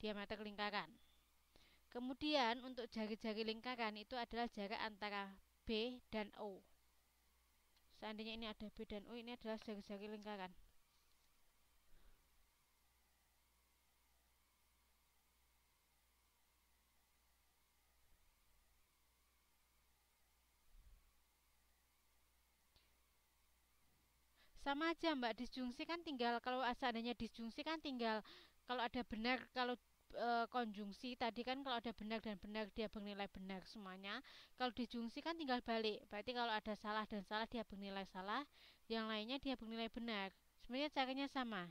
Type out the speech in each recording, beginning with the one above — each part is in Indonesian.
diameter lingkaran. Kemudian untuk jari-jari lingkaran itu adalah jarak antara B dan O. Seandainya ini ada B dan O, ini adalah jari-jari lingkaran. sama aja mbak disjungsi kan tinggal kalau seandainya disjungsi kan tinggal kalau ada benar kalau e, konjungsi. Tadi kan kalau ada benar dan benar dia bernilai benar semuanya. Kalau disjungsi kan tinggal balik. Berarti kalau ada salah dan salah dia bernilai salah. Yang lainnya dia bernilai benar. Sebenarnya caranya sama.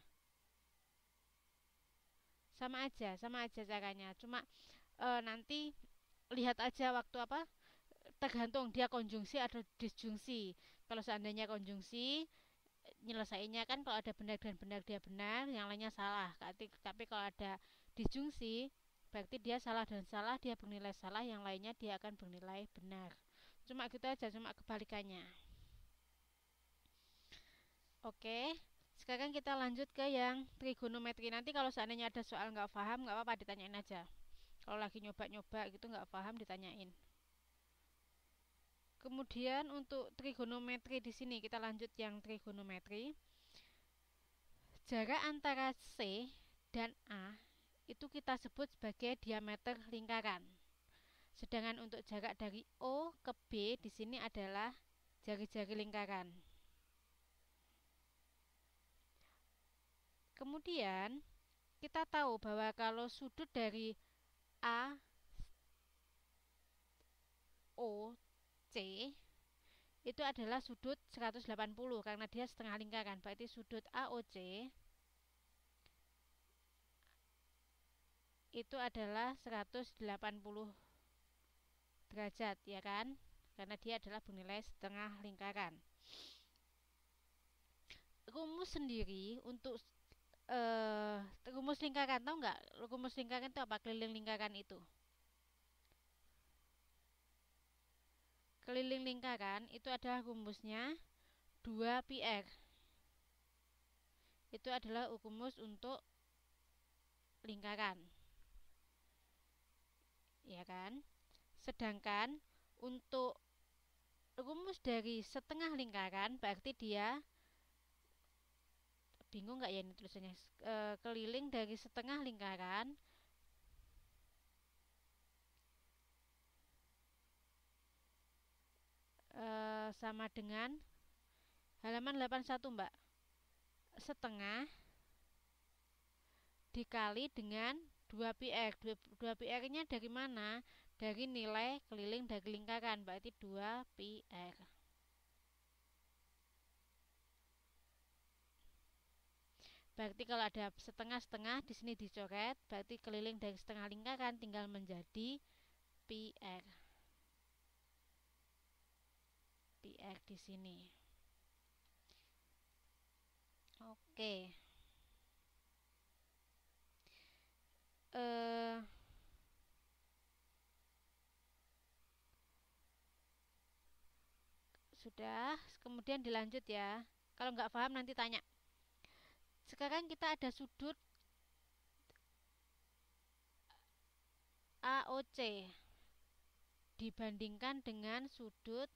Sama aja sama aja caranya. Cuma e, nanti lihat aja waktu apa tergantung dia konjungsi atau disjungsi. Kalau seandainya konjungsi nyelesainya kan kalau ada benar dan benar dia benar. Yang lainnya salah. Tapi, tapi kalau ada disjungsi berarti dia salah dan salah dia bernilai salah yang lainnya dia akan bernilai benar. Cuma gitu aja cuma kebalikannya. Oke sekarang kita lanjut ke yang trigonometri. Nanti kalau seandainya ada soal nggak paham nggak apa-apa ditanyain aja. Kalau lagi nyoba-nyoba gitu nggak paham ditanyain. Kemudian untuk trigonometri di sini kita lanjut yang trigonometri. Jarak antara C dan A itu kita sebut sebagai diameter lingkaran. Sedangkan untuk jarak dari O ke B di sini adalah jari-jari lingkaran. Kemudian kita tahu bahwa kalau sudut dari A O C itu adalah sudut 180 karena dia setengah lingkaran. Berarti sudut AOC itu adalah 180 derajat ya kan? Karena dia adalah bernilai setengah lingkaran. Rumus sendiri untuk uh, rumus lingkaran tahu nggak? Rumus lingkaran itu apa? Keliling lingkaran itu. keliling lingkaran itu adalah rumusnya 2 pi Itu adalah rumus untuk lingkaran. Ya kan? Sedangkan untuk rumus dari setengah lingkaran berarti dia bingung nggak ya ini tulisannya? E, keliling dari setengah lingkaran. E, sama dengan halaman 81 mbak. Setengah dikali dengan 2 PR 2, 2 PR nya dari mana? Dari nilai keliling dari lingkaran berarti 2 PR berarti kalau ada setengah-setengah di sini dicoret. Berarti keliling dari setengah lingkaran tinggal menjadi PR PR di sini. Oke. Eh sudah, kemudian dilanjut ya. Kalau nggak paham nanti tanya. Sekarang kita ada sudut AOC dibandingkan dengan sudut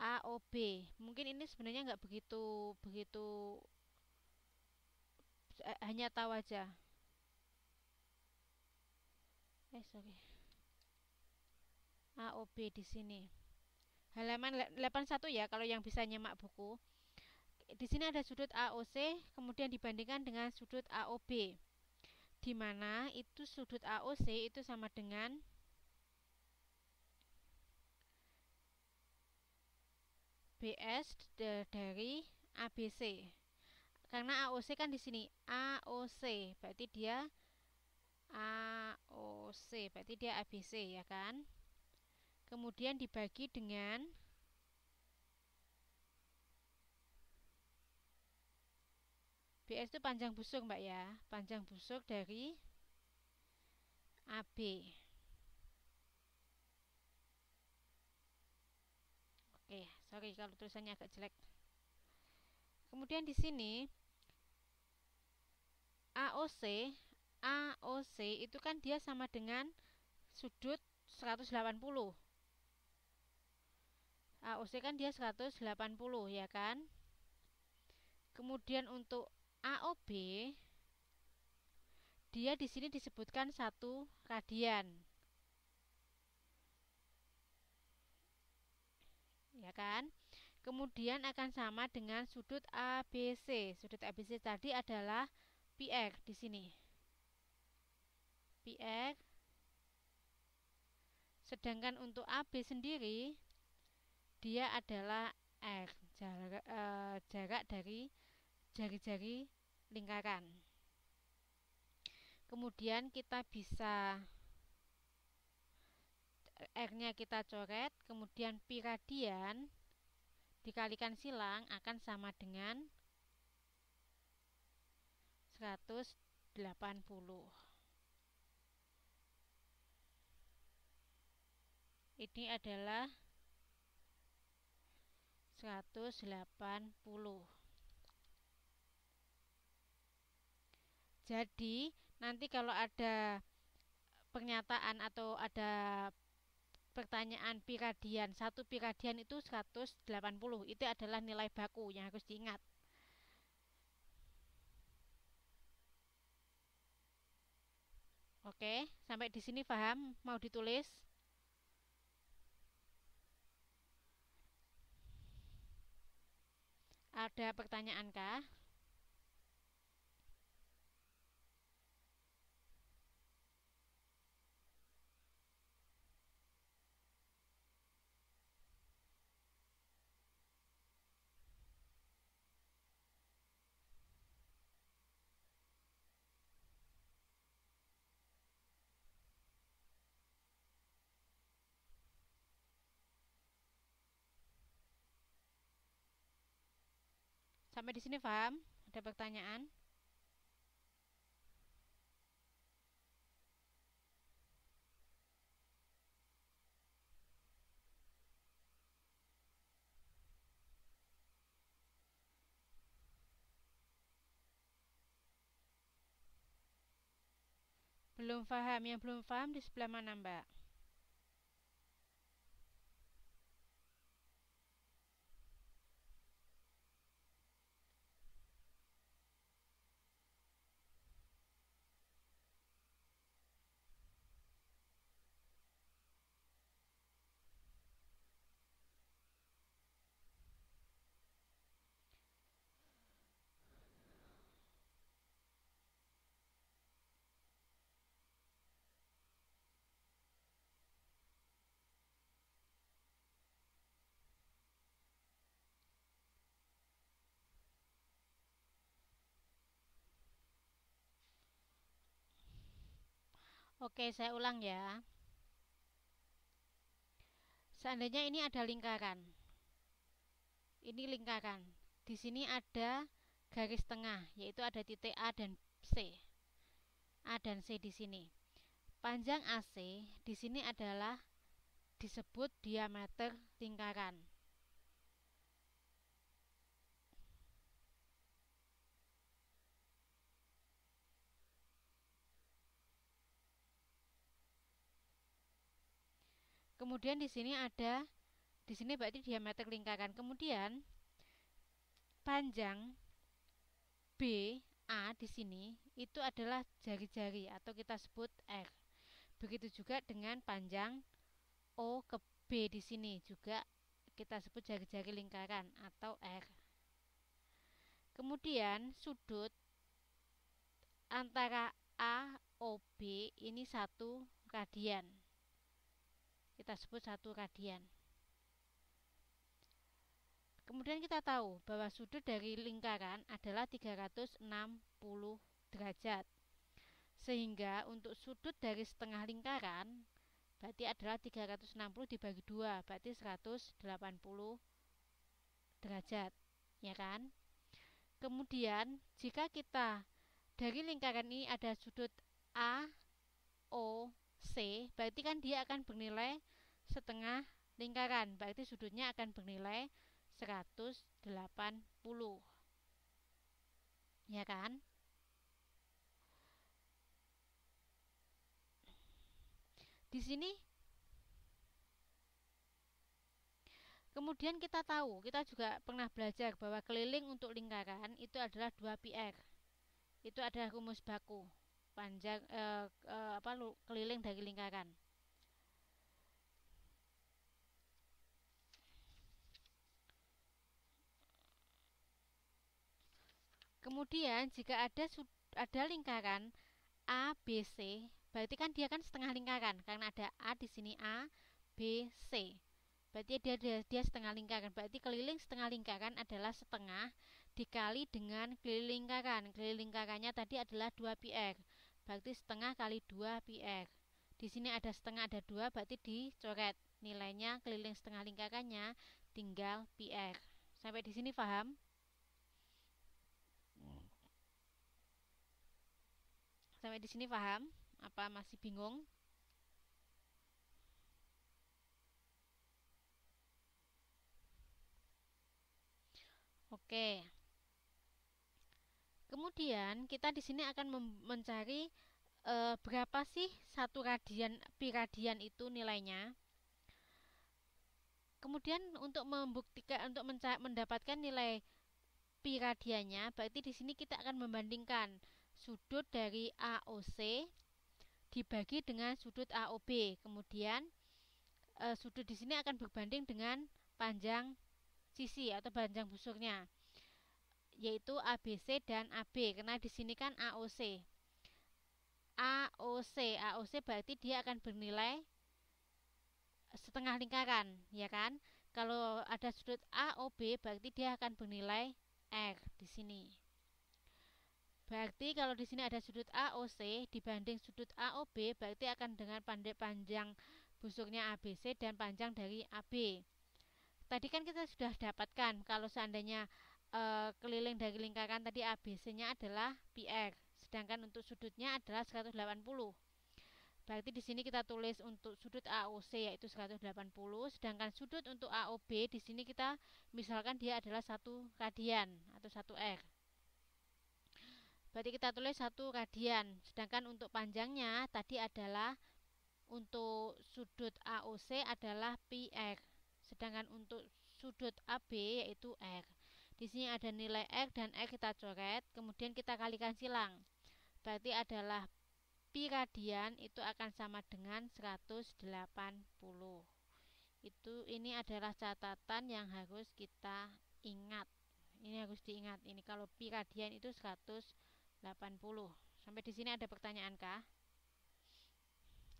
A O B mungkin ini sebenarnya nggak begitu begitu hanya tahu aja. Eh sorry A O B di sini. Halaman 81 ya kalau yang bisa nyemak buku. Di sini ada sudut AOC kemudian dibandingkan dengan sudut AOB di mana itu sudut AOC itu sama dengan BS dari ABC. Karena AOC kan di sini AOC, berarti dia AOC, berarti dia ABC ya kan? Kemudian dibagi dengan BS itu panjang busuk Mbak ya, panjang busuk dari AB. Oke, sorry kalau tulisannya agak jelek. Kemudian di sini AOC AOC itu kan dia sama dengan sudut 180 AOC kan dia 180 ya kan? Kemudian untuk AOB dia di sini disebutkan satu radian. Ya kan? Kemudian akan sama dengan sudut ABC sudut ABC tadi adalah PX di sini. PX sedangkan untuk AB sendiri dia adalah R jarak, e, jarak dari jari-jari lingkaran. Kemudian kita bisa R-nya kita coret, kemudian pi radian dikalikan silang akan sama dengan 180. Ini adalah 180. Jadi, nanti kalau ada pernyataan atau ada pertanyaan piradian satu piradian itu 180 itu adalah nilai baku yang harus diingat Oke, sampai di sini paham? Mau ditulis? Ada pertanyaan Sampai di sini paham? Ada pertanyaan? Belum paham, yang belum paham di sebelah mana mbak? Oke, saya ulang ya. Seandainya ini ada lingkaran. Ini lingkaran. Di sini ada garis tengah, yaitu ada titik A dan C. A dan C di sini. Panjang AC di sini adalah disebut diameter lingkaran. Kemudian di sini ada di sini berarti diameter lingkaran. Kemudian panjang B A di sini itu adalah jari-jari atau kita sebut R. Begitu juga dengan panjang O ke B di sini juga kita sebut jari-jari lingkaran atau R. Kemudian sudut antara A O B ini satu radian kita sebut satu radian. Kemudian kita tahu bahwa sudut dari lingkaran adalah 360 derajat. Sehingga untuk sudut dari setengah lingkaran berarti adalah 360 dibagi 2, berarti 180 derajat, ya kan? Kemudian jika kita dari lingkaran ini ada sudut A, O, C berarti kan dia akan bernilai setengah lingkaran berarti sudutnya akan bernilai 180 ya kan? Di sini kemudian kita tahu kita juga pernah belajar bahwa keliling untuk lingkaran itu adalah 2PR itu adalah rumus baku panjang eh, eh, apa keliling dari lingkaran. Kemudian jika ada ada lingkaran ABC, berarti kan dia kan setengah lingkaran karena ada A di sini A, B, C. Berarti dia, dia dia setengah lingkaran. Berarti keliling setengah lingkaran adalah setengah dikali dengan keliling lingkaran. Keliling lingkarannya tadi adalah 2 r. Berarti setengah kali 2 r. Di sini ada setengah ada 2 berarti dicoret. Nilainya keliling setengah lingkarannya tinggal pi r. Sampai di sini paham? Sampai di sini paham? Apa masih bingung? Oke. Kemudian kita di sini akan mencari e, berapa sih satu radian pi radian itu nilainya. Kemudian untuk membuktikan untuk mendapatkan nilai pi radiannya, berarti di sini kita akan membandingkan sudut dari AOC dibagi dengan sudut AOB. Kemudian e, sudut di sini akan berbanding dengan panjang sisi atau panjang busurnya yaitu ABC dan AB karena di sini kan AOC AOC AOC berarti dia akan bernilai setengah lingkaran ya kan? Kalau ada sudut AOB berarti dia akan bernilai R di sini berarti kalau di sini ada sudut AOC dibanding sudut AOB berarti akan dengan pandai panjang busuknya ABC dan panjang dari AB tadi kan kita sudah dapatkan kalau seandainya e, keliling dari lingkaran tadi ABC-nya adalah PR sedangkan untuk sudutnya adalah 180 berarti di sini kita tulis untuk sudut AOC yaitu 180 sedangkan sudut untuk AOB di sini kita misalkan dia adalah satu radian atau satu R berarti kita tulis satu radian sedangkan untuk panjangnya tadi adalah untuk sudut AOC adalah PR Sedangkan untuk sudut AB yaitu R. Di sini ada nilai R dan R kita coret, kemudian kita kalikan silang. Berarti adalah pi radian itu akan sama dengan 180. Itu ini adalah catatan yang harus kita ingat. Ini harus diingat. Ini kalau pi radian itu 180. Sampai di sini ada pertanyaan kah?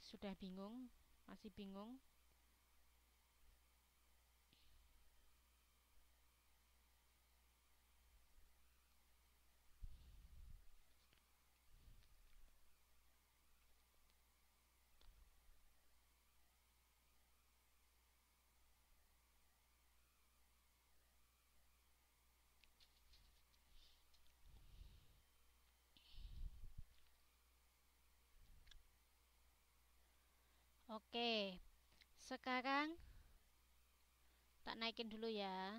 Sudah bingung? Masih bingung? Oke, sekarang tak naikin dulu ya.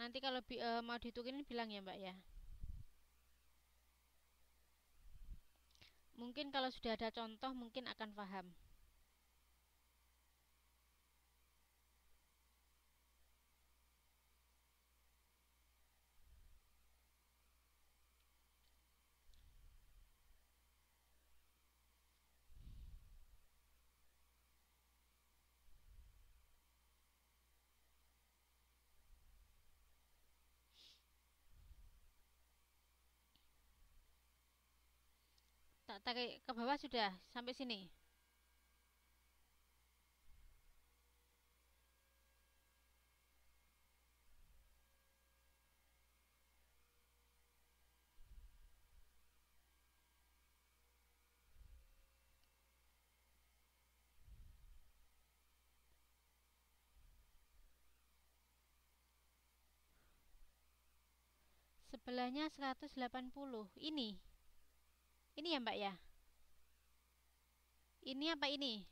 Nanti kalau uh, mau ditukin bilang ya mbak ya. Mungkin kalau sudah ada contoh mungkin akan paham. Tarik ke bawah sudah sampai sini. Sebelahnya 180 ini ini ya mbak ya? Ini apa ini?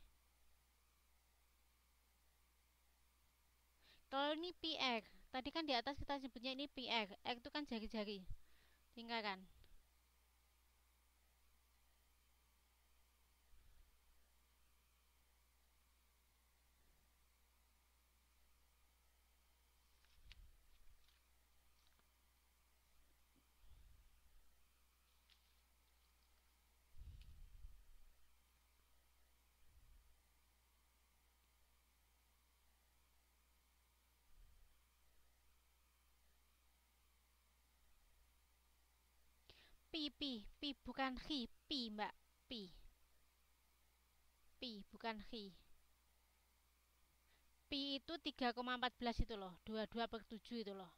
Kalau ini PR tadi kan di atas kita sebutnya ini PR R itu kan jari-jari. Lingkaran pi pi bukan hi pi mbak. Pi pi bukan hi pi itu 3,14 itu loh. 22 per 7 itu loh.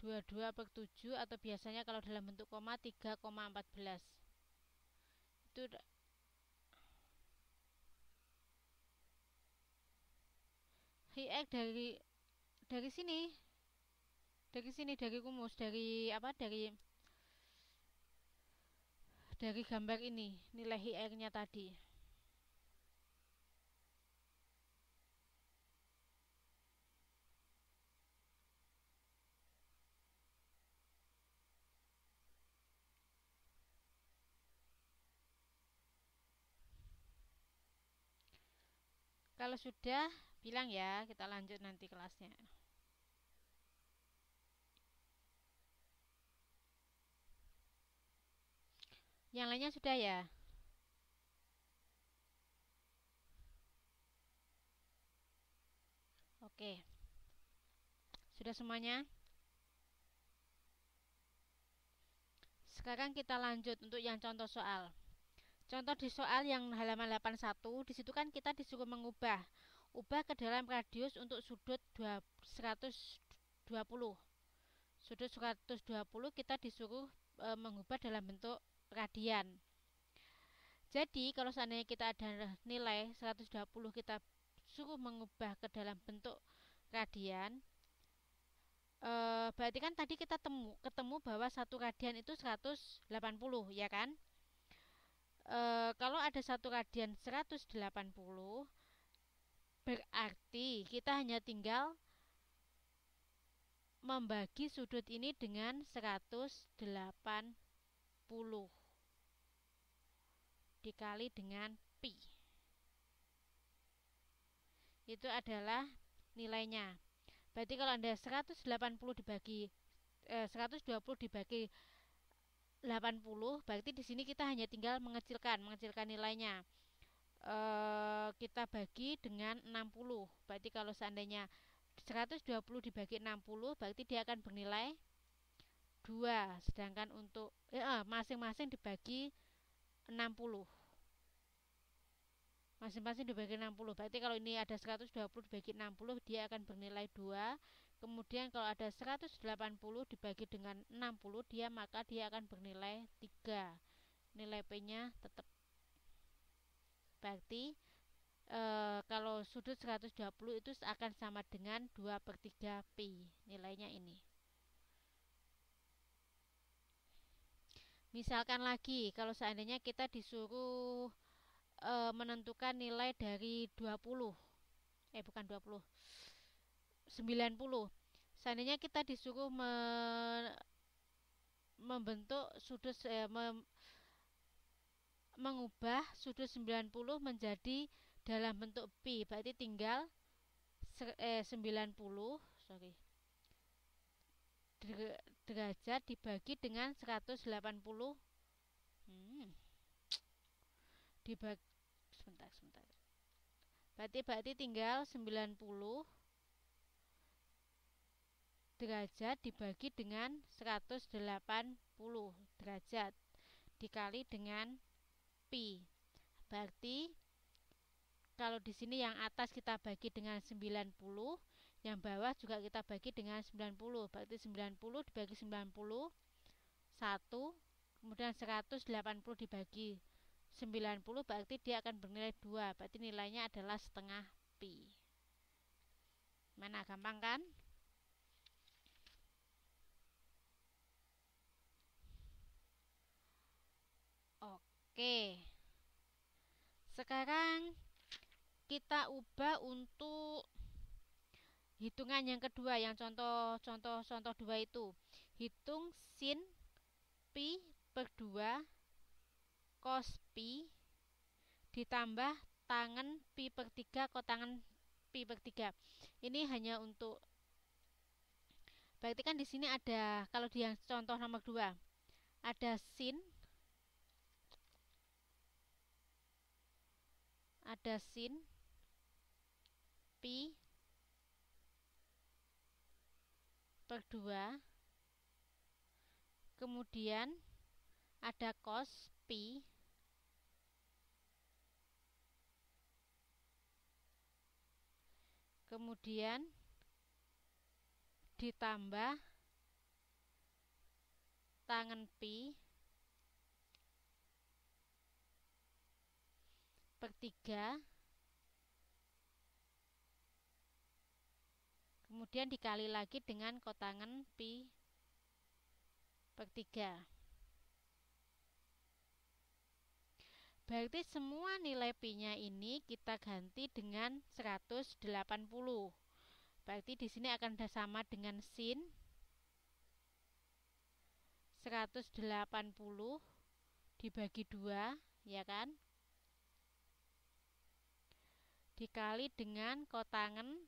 22 per 7 atau biasanya kalau dalam bentuk koma 3,14 itu hi dari dari sini. Dari sini dari kumus dari apa dari dari gambar ini nilai hi nya tadi Kalau sudah, bilang ya, kita lanjut nanti kelasnya. Yang lainnya sudah ya? Oke. Sudah semuanya? Sekarang kita lanjut untuk yang contoh soal. Contoh di soal yang halaman 81, di situ kan kita disuruh mengubah ubah ke dalam radius untuk sudut 120. Sudut 120 kita disuruh e, mengubah dalam bentuk radian. Jadi kalau seandainya kita ada nilai 120 kita suruh mengubah ke dalam bentuk radian, e, berarti kan tadi kita temu ketemu bahwa satu radian itu 180 ya kan? e, kalau ada satu radian 180 berarti kita hanya tinggal membagi sudut ini dengan 180 dikali dengan pi. Itu adalah nilainya. Berarti kalau anda 180 dibagi eh, 120 dibagi 80 berarti di sini kita hanya tinggal mengecilkan mengecilkan nilainya. E, kita bagi dengan 60 berarti kalau seandainya 120 dibagi 60 berarti dia akan bernilai 2 sedangkan untuk eh, masing-masing eh, dibagi 60 masing-masing dibagi 60 berarti kalau ini ada 120 dibagi 60 dia akan bernilai 2 Kemudian kalau ada 180 dibagi dengan 60 dia maka dia akan bernilai 3. Nilai P-nya tetap. Berarti e, kalau sudut 120 itu akan sama dengan 2 per 3 Pi. Nilainya ini. Misalkan lagi kalau seandainya kita disuruh e, menentukan nilai dari 20. Eh bukan 20 90 seandainya kita disuruh me, membentuk sudut eh, mem, mengubah sudut 90 menjadi dalam bentuk pi berarti tinggal eh, 90 sorry derajat dibagi dengan 180 hmm, dibagi sebentar sebentar. Berarti berarti tinggal 90 derajat dibagi dengan 180 derajat dikali dengan pi. Berarti kalau di sini yang atas kita bagi dengan 90, yang bawah juga kita bagi dengan 90. Berarti 90 dibagi 90 1 kemudian 180 dibagi 90 berarti dia akan bernilai 2. Berarti nilainya adalah setengah pi. Mana gampang kan? Oke. Sekarang kita ubah untuk hitungan yang kedua yang contoh contoh contoh dua itu. Hitung sin pi per 2 cos pi ditambah tangan pi per 3 kotangan pi per 3. Ini hanya untuk berarti kan di sini ada kalau di yang contoh nomor 2 ada sin ada sin pi per 2 kemudian ada cos pi kemudian ditambah tangan pi per 3 kemudian dikali lagi dengan kotangan pi per 3 berarti semua nilai pi nya ini kita ganti dengan 180 berarti di sini akan sama dengan sin 180 dibagi 2 ya kan? Dikali dengan kotangan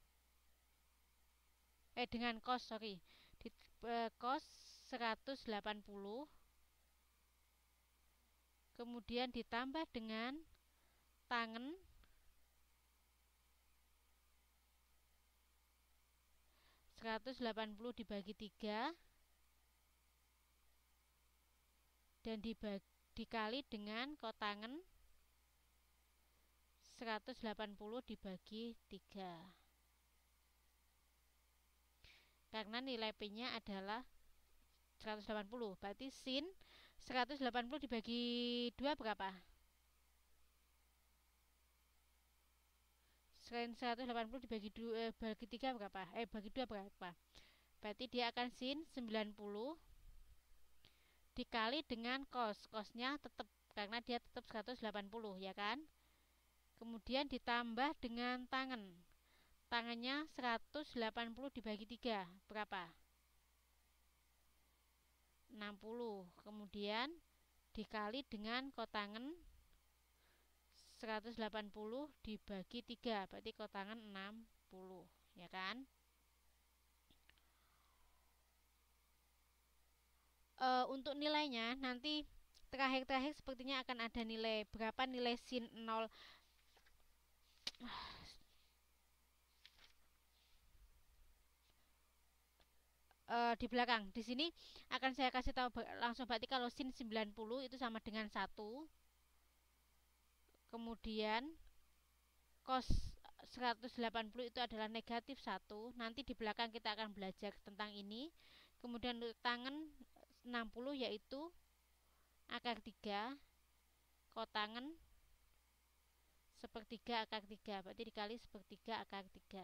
eh dengan kos sorry. Di, eh, kos 180 kemudian ditambah dengan tangan. seratus delapan puluh dibagi tiga. Dan dibagi, dikali dengan kotangan. 180 dibagi 3 karena nilai P nya adalah 180 berarti sin 180 dibagi 2 berapa? Sin 180 dibagi 2 eh, bagi 3 berapa? Eh bagi 2 berapa? Berarti dia akan sin 90 dikali dengan cos. Cosnya tetap karena dia tetap 180 ya kan? kemudian ditambah dengan tangan tangannya 180 dibagi 3 berapa? 60 kemudian dikali dengan kotangan 180 dibagi 3 berarti kotangan 60 ya kan? E, untuk nilainya nanti terakhir-terakhir sepertinya akan ada nilai berapa nilai sin 0 uh, di belakang. Di sini akan saya kasih tahu langsung berarti kalau sin 90 itu sama dengan 1. Kemudian cos 180 itu adalah negatif 1. Nanti di belakang kita akan belajar tentang ini. Kemudian untuk tangan 60 yaitu akar 3 kotangan sepertiga akar tiga berarti dikali sepertiga akar tiga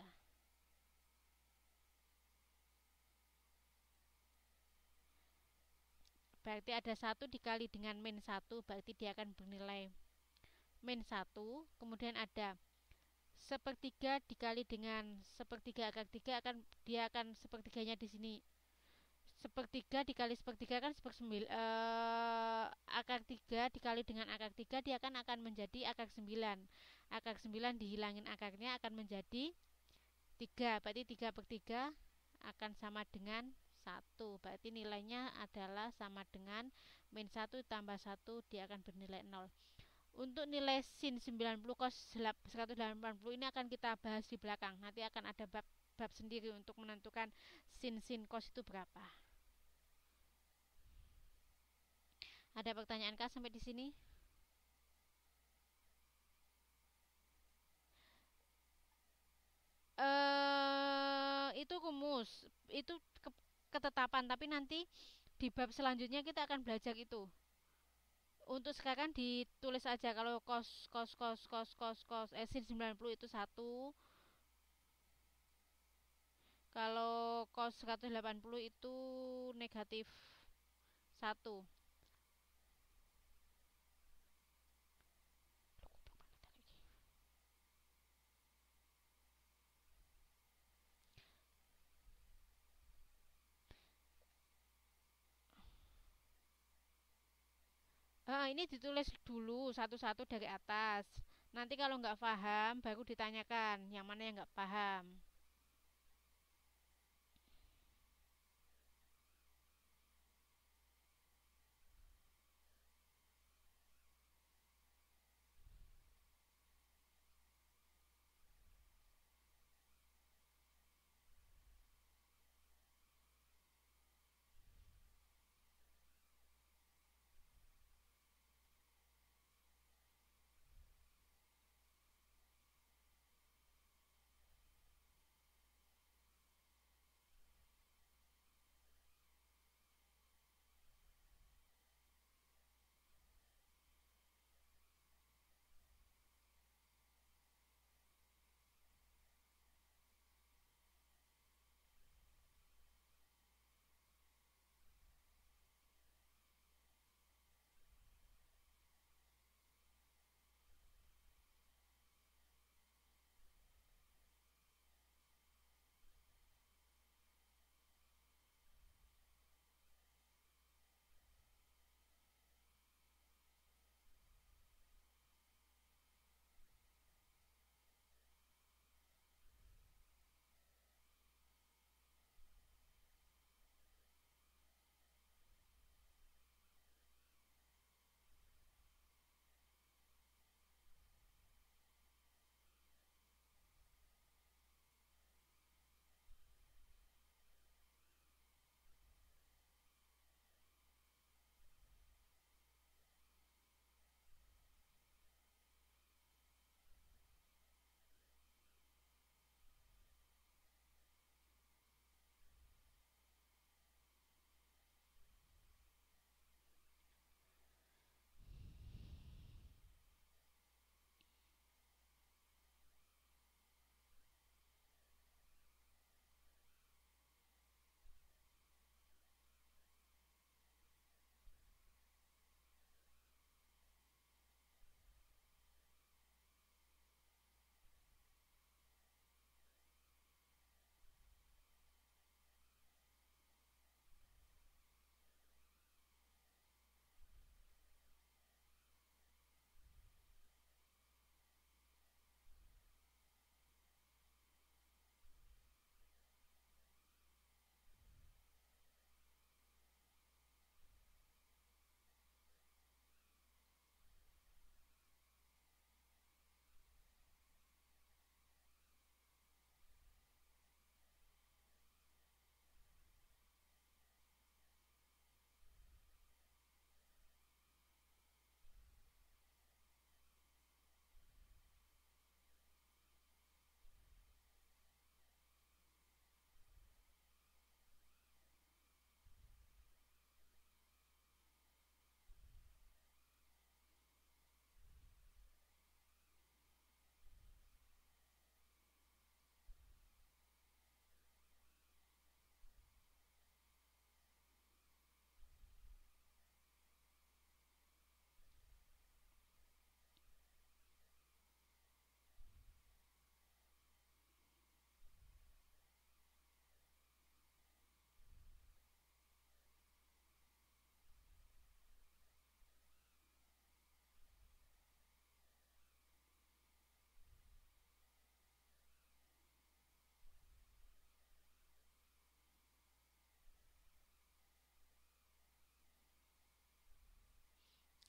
berarti ada satu dikali dengan min satu berarti dia akan bernilai min satu. Kemudian ada sepertiga dikali dengan sepertiga akar tiga akan dia akan sepertiganya di sini. Sepertiga dikali sepertiga kan sepersembil uh, akar tiga dikali dengan akar tiga dia kan akan menjadi akar sembilan. Akar sembilan dihilangin akarnya akan menjadi tiga berarti tiga per tiga akan sama dengan satu berarti nilainya adalah sama dengan min satu tambah satu dia akan bernilai nol. Untuk nilai sin 90 cos 180 ini akan kita bahas di belakang. Nanti akan ada bab bab sendiri untuk menentukan sin sin cos itu berapa. Ada pertanyaan kah sampai di sini? Uh, itu rumus, itu ke ketetapan, tapi nanti di bab selanjutnya kita akan belajar itu. Untuk sekarang ditulis aja kalau kos kos kos kos kos kos eh, sin 90 itu satu. Kalau kos 180 itu negatif satu. Nah, ini ditulis dulu satu-satu dari atas. Nanti kalau nggak paham, baru ditanyakan yang mana yang nggak paham.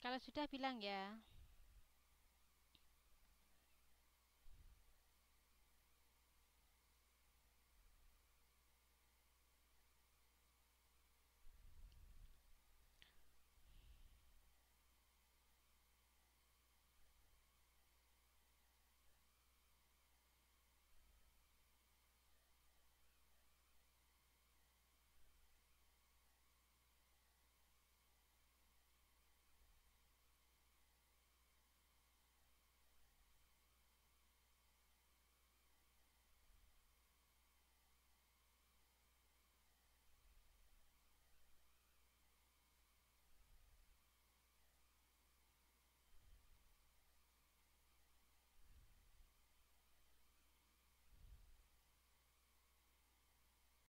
Kalau sudah bilang ya.